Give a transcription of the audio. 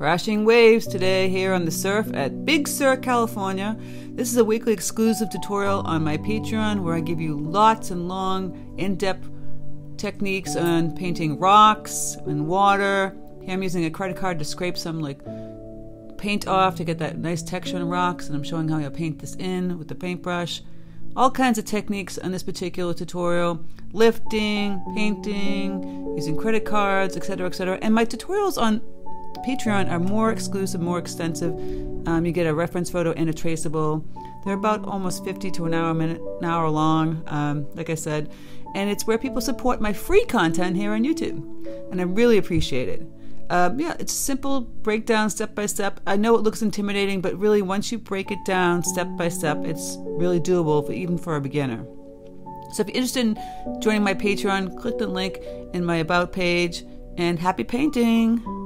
Crashing waves today here on the surf at Big Sur, California. This is a weekly exclusive tutorial on my Patreon where I give you lots and long, in depth techniques on painting rocks and water. Here I'm using a credit card to scrape some like paint off to get that nice texture on rocks, and I'm showing how I paint this in with the paintbrush. All kinds of techniques on this particular tutorial lifting, painting, using credit cards, etc., etc. And my tutorials on Patreon are more exclusive, more extensive. Um, you get a reference photo and a traceable. They're about almost 50 to an hour minute, an hour long, um, like I said. And it's where people support my free content here on YouTube. And I really appreciate it. Um, yeah, it's simple breakdown step by step. I know it looks intimidating, but really, once you break it down step by step, it's really doable, for, even for a beginner. So, if you're interested in joining my Patreon, click the link in my About page, and happy painting!